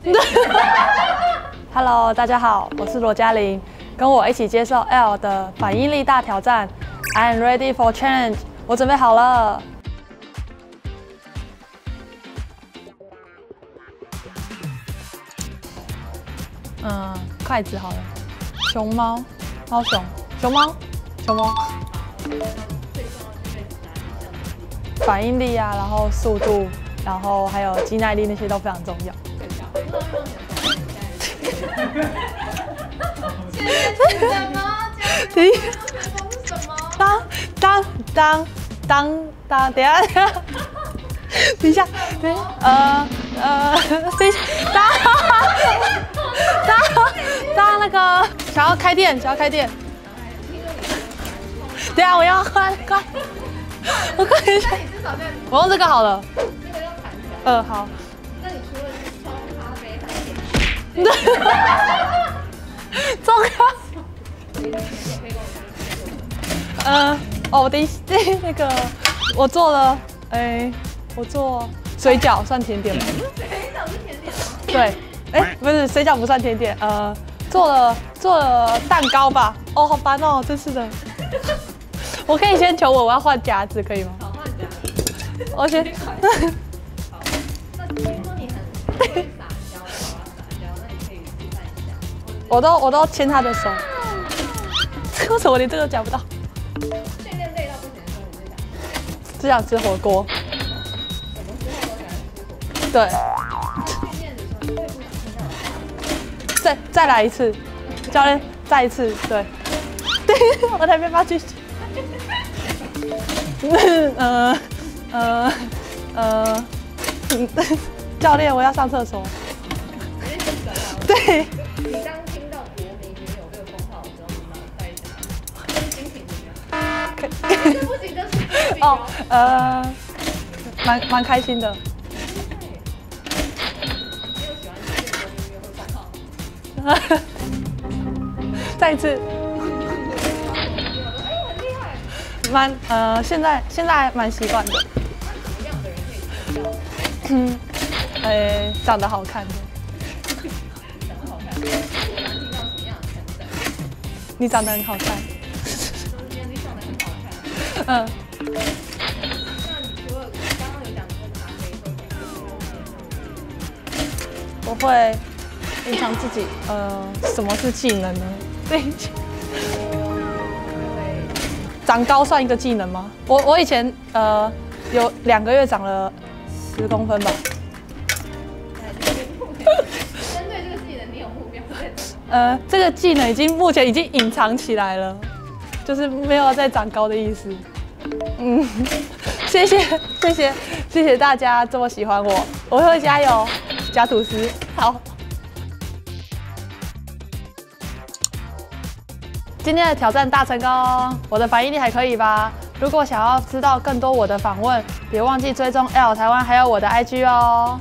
Hello，大家好，我是罗嘉玲，跟我一起接受 L 的反应力大挑战。I am ready for change，我准备好了。嗯，筷子好了。熊猫，猫熊，熊猫，熊猫。反应力啊，然后速度，然后还有肌耐力那些都非常重要。第当当当当当，等一下等一下，等一下等，呃呃，等一下，当当当那个想要开店，想要开店。等一下我要换快，我看一下，我用这个好了。这个要弹起来。嗯，好。嗯，哦，等一下，那个我做了，哎，我做水饺算甜点吗？水饺是甜点吗？对，哎，不是，水饺不算甜点，呃，做了做了蛋糕吧？哦，好烦哦，真是的。我可以先求我，我要换夹子，可以吗？好，换夹子。我先。好，那听说你很会撒娇，撒娇，那你可以示范一下。我都我都牵他的手。为什么我连这个夹不到？训练累到不行的时候，你最想只想吃火锅。什么时候都想吃火锅？对。训练的时候最不想听到。再再来一次，教练，再一次，对。对，我才没发继续。呃 呃呃，教练，我要上厕所。对。哦，呃，蛮蛮开心的。再一次。蛮呃，现在现在蛮习惯的。嗯，呃，长得好看的。长得好看。你长得很好看。嗯。那除了刚刚有讲过咖啡，我会隐藏自己。呃，什么是技能呢？对。长高算一个技能吗？我我以前呃有两个月长了十公分吧。针对这个技能，你有目标？呃，这个技能已经目前已经隐藏起来了，就是没有再长高的意思。嗯，谢谢谢谢谢谢大家这么喜欢我，我会加油，加吐司，好。今天的挑战大成功，我的反应力还可以吧？如果想要知道更多我的访问，别忘记追踪 L 台湾还有我的 IG 哦。